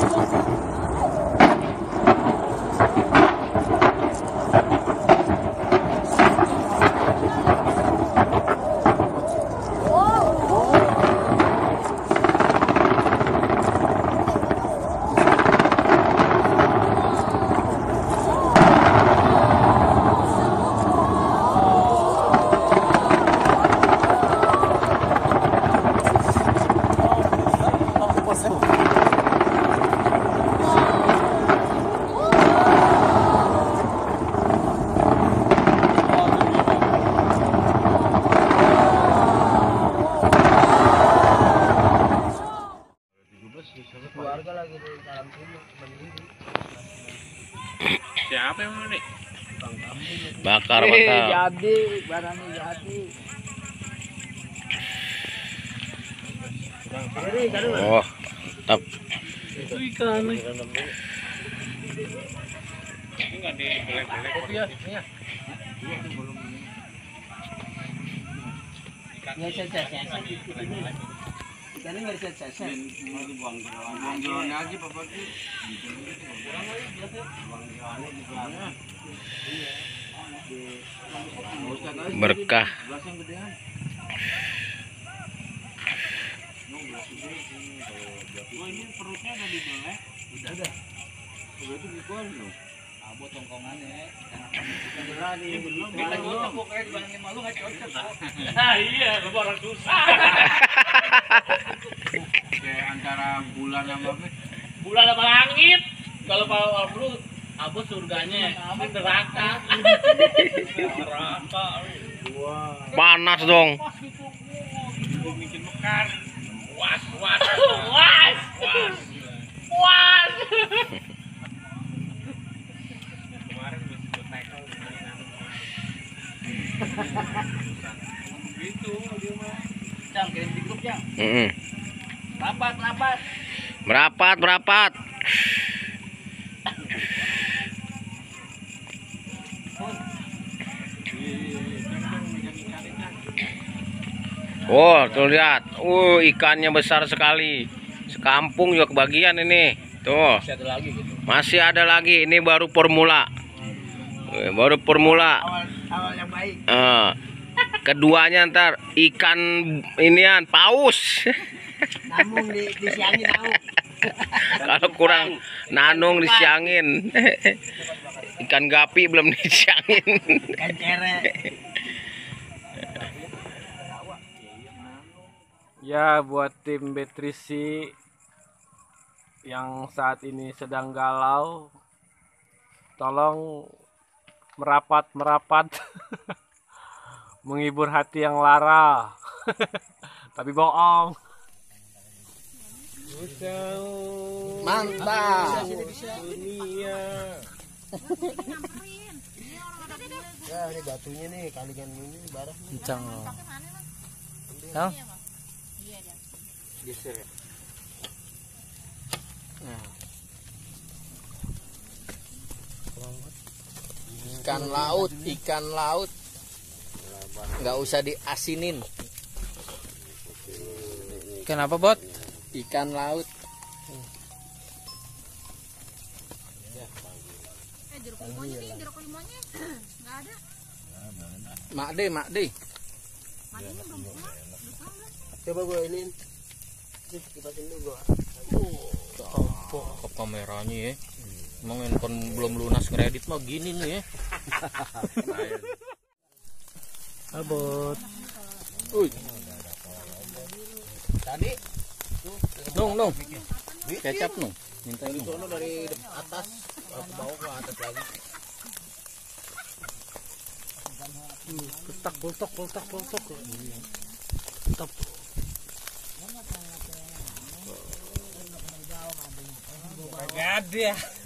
Gracias. keluarga lagi di dalam sini siapa yang ini bakar eh, bakar. jadi barangnya jadi. Oh tap itu ikan ini enggak dibelek-belek ya. Belum ini ya. ini saya saya saya. Ikannya nggak bisa saya saya. Berkah. Abot tongkongannya. Ini belum. Kita dibandingin malu nggak cocok. Nah iya, lu orang susah. Kayak antara bulan sama apa? Bulan sama langit. Kalau Pak lu abot surganya, ini neraka. Neraka. Panas dong. Was, was, was, was. Dia mah. Jang. Mm-mm. Rapat, rapat. Merapat, merapat. Oh, tuh lihat. Uh, ikannya besar sekali. Sekampung juga kebagian ini. Tuh, Masih ada lagi gitu. masih ada lagi. Ini baru formula. Eh, Baru formula. Awal awal yang baik. Eh, keduanya ntar ikan inian paus. Namun di disiangin tahu. Kalau kurang nanung disiangin. Ikan gapi belum disiangin. Kan cere. Ya buat tim Betrisi yang saat ini sedang galau tolong merapat merapat menghibur hati yang lara tapi bohong Mantap. dunia Ya ini batunya nih kalikan ini barang. kencang loh Geser ya. ikan laut ikan laut nggak usah diasinin. Kenapa bot? Ikan laut. Eh, mak de mak de? Coba gua ini. Kipasin dulu gua. apa kameranya ya. Emang handphone belum lunas kredit mah gini nih ya abot tadi dong dong kecap dong minta ini Sono dari atas ke bawah ke atas lagi. Kultak, kultak, kultak, kultak. Top. Gak ada.